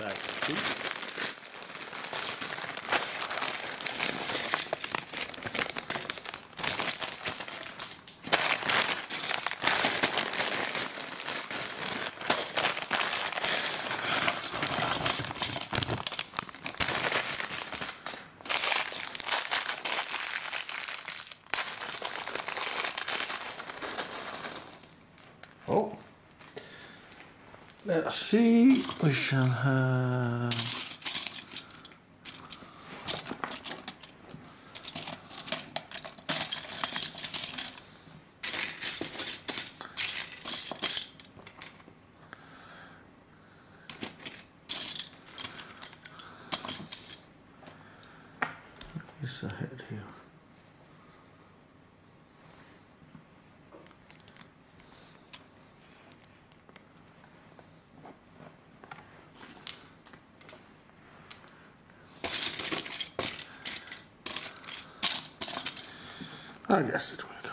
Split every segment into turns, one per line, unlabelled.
Back two. Oh. Let's see. We shall have. Is ahead here. I guess it will go.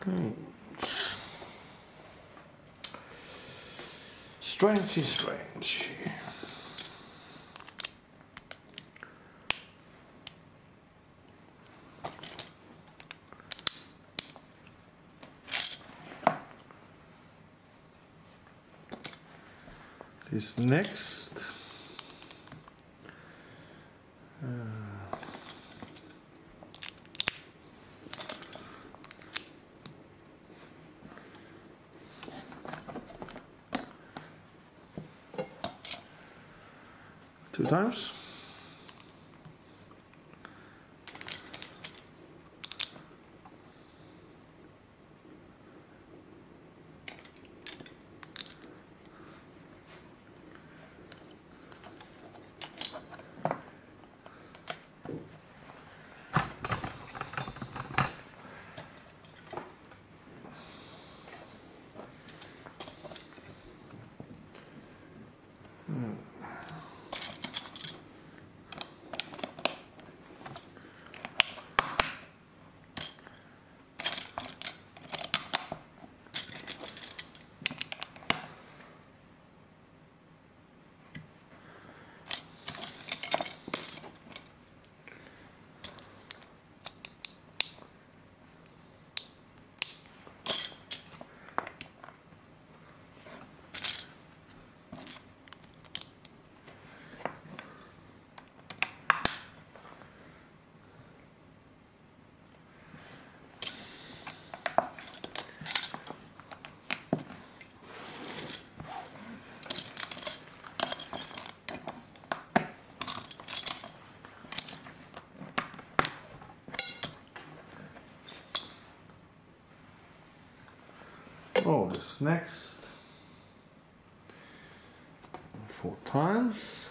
Strange. Strange is strange. This next. uh, two times. Oh, this next. Four times.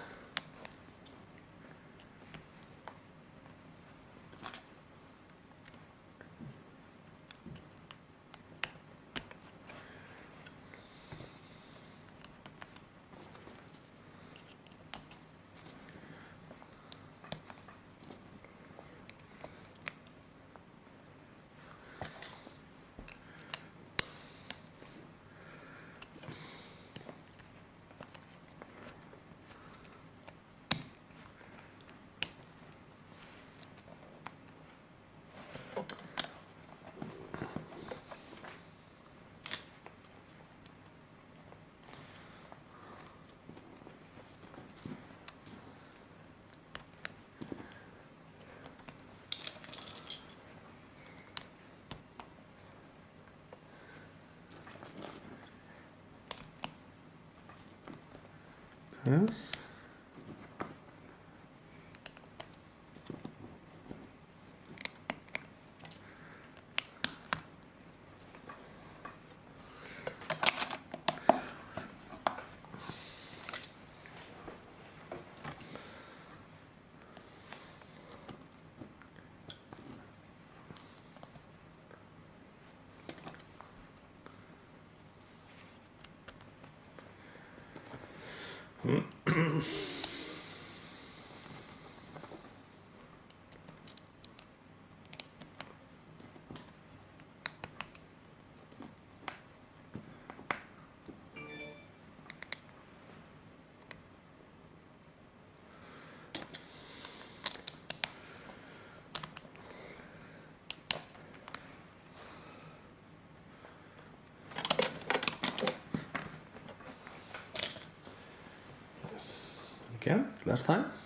Yes. Again, last time.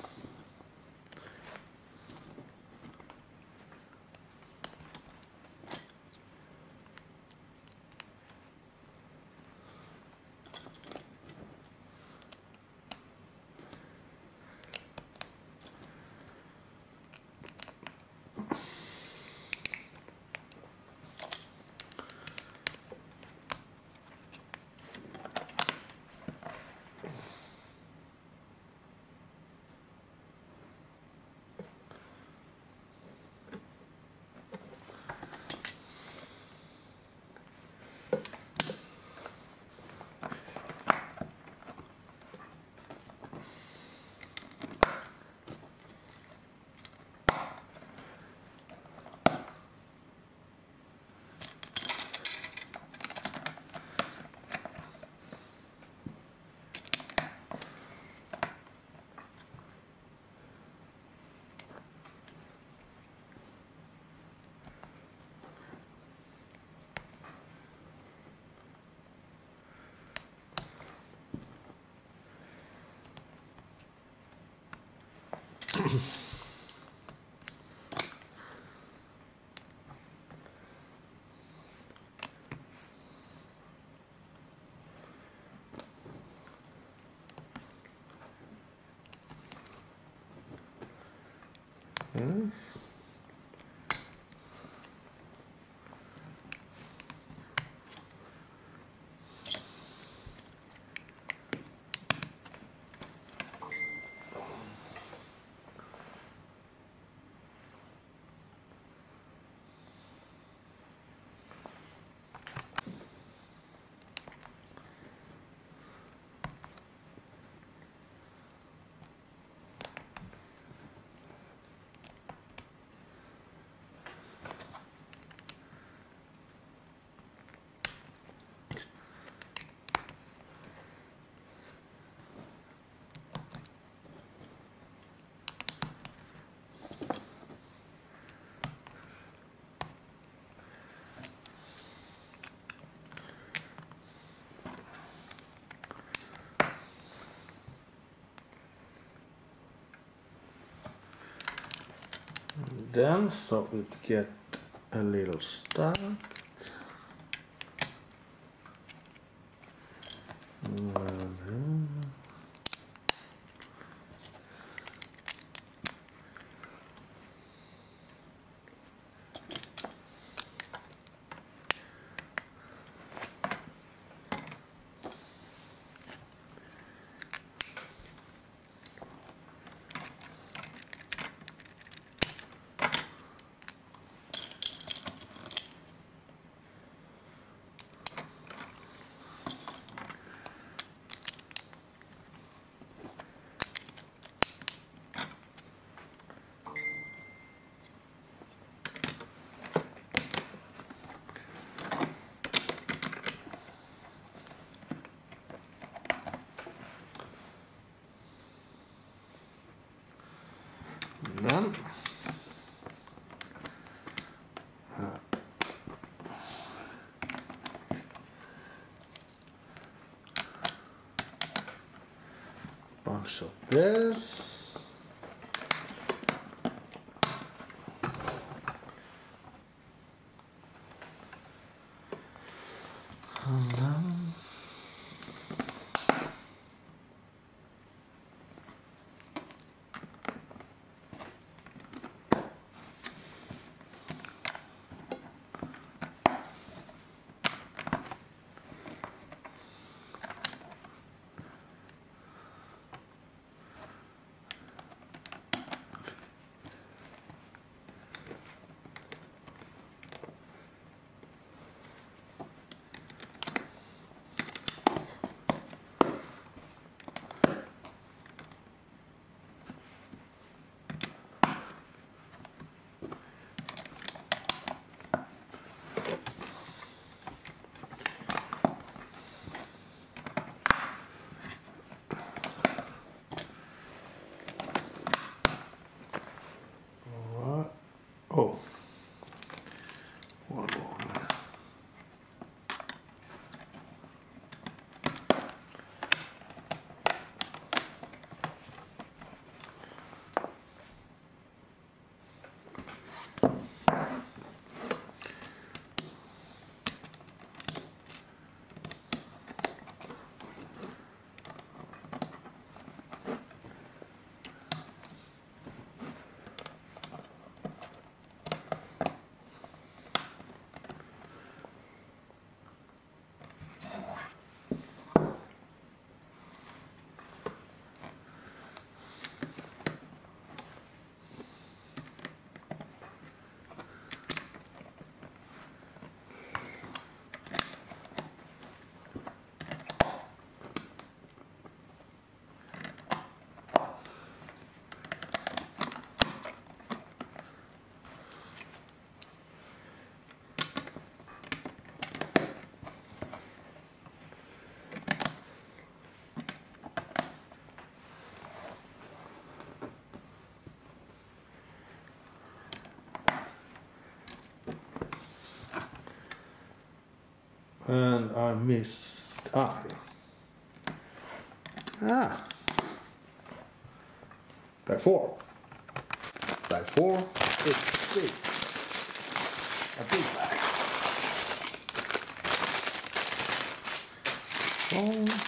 음. Then so it get a little stuck. Mhm. Then bunch this. And I missed. Ah. Ah. Bag four. Bag four. It's big. A big bag. Oh.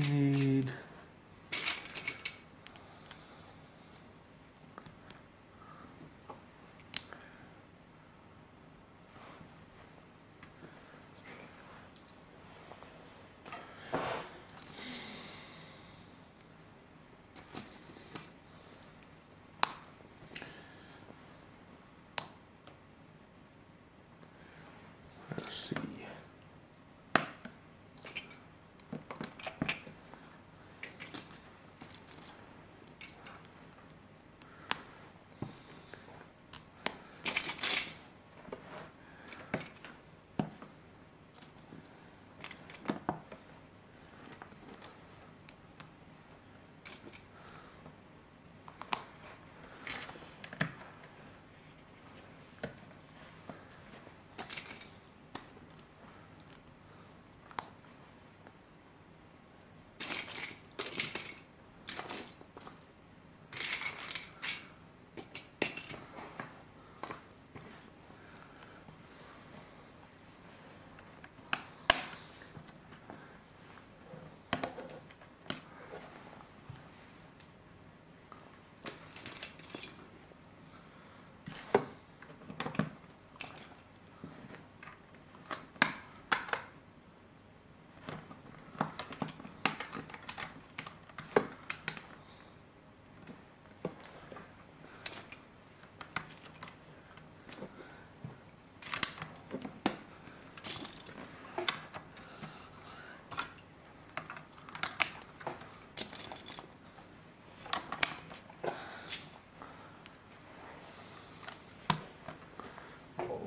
We need let's see.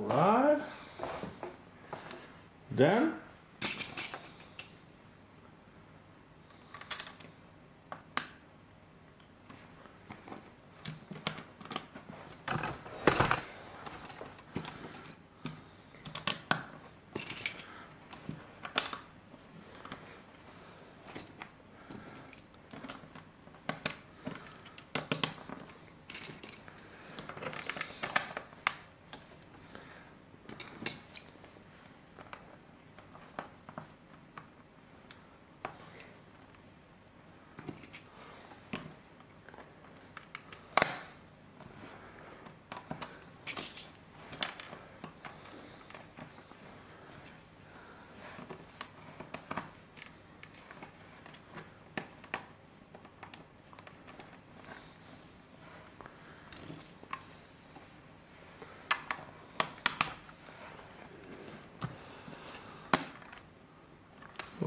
Alright. Then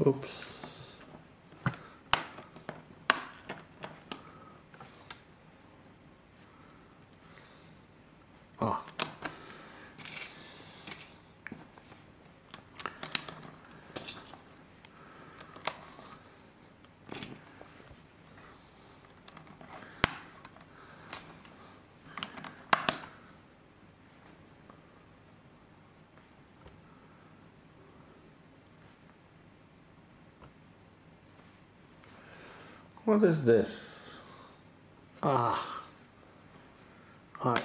Ops. What is this? Ah. I.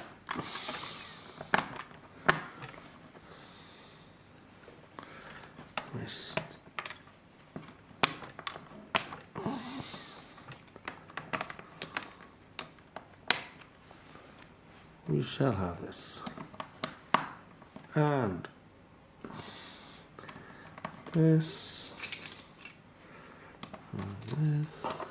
Missed. We shall have this. And this and this.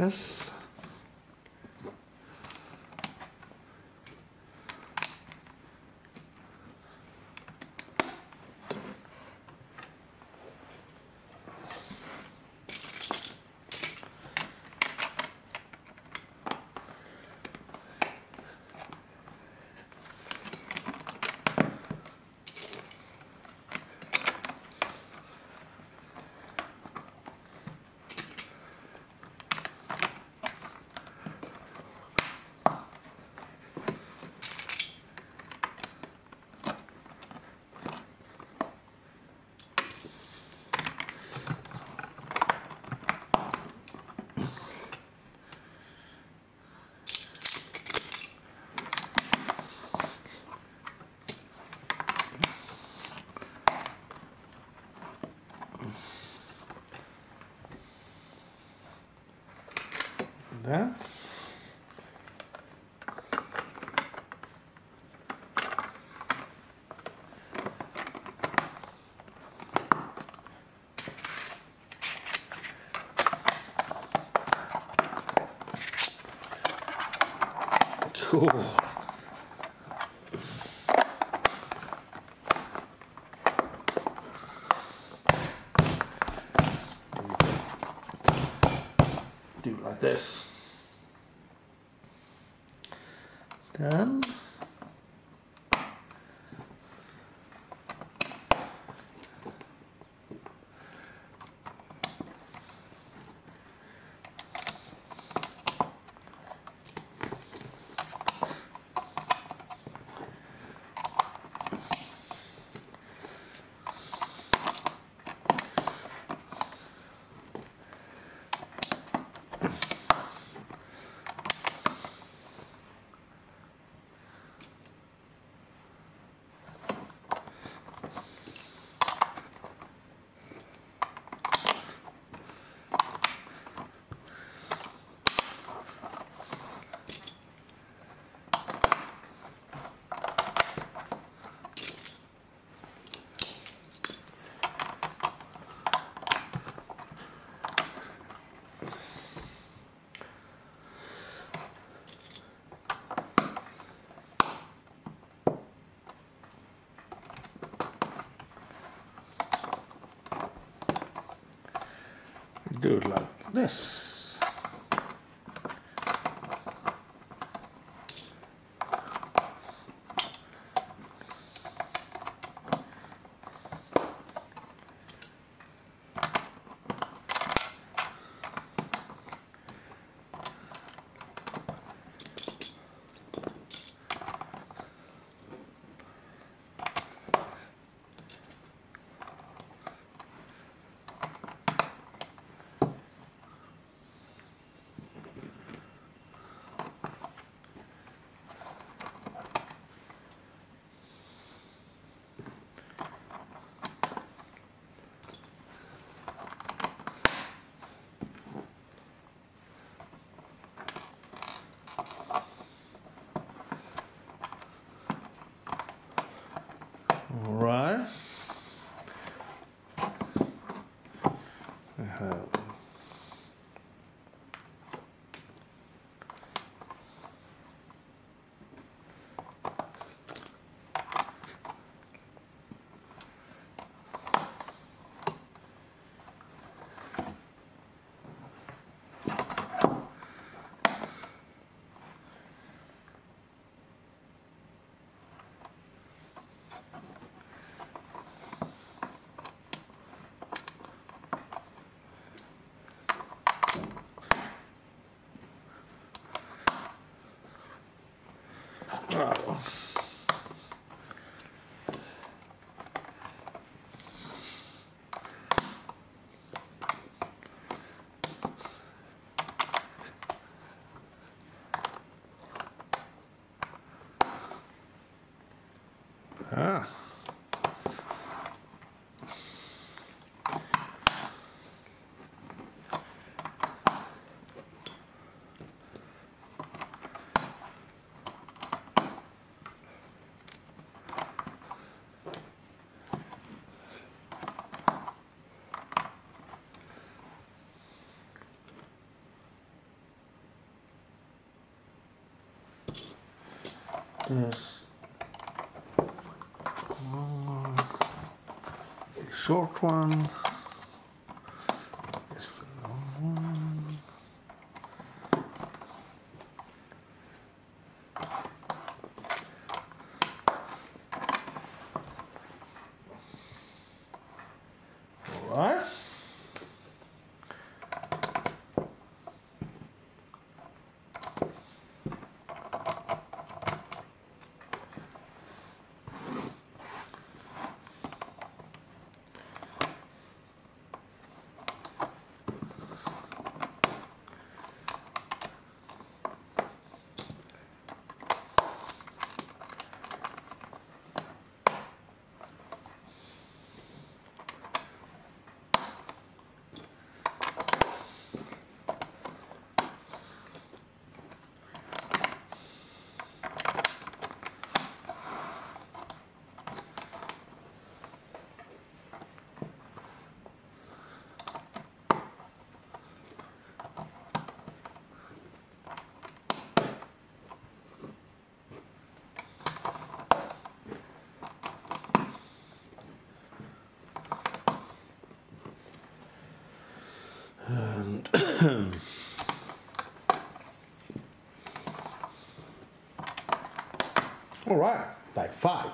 This. Then Cool. Do it like this. It like this. Oh. One short one. All right, like five.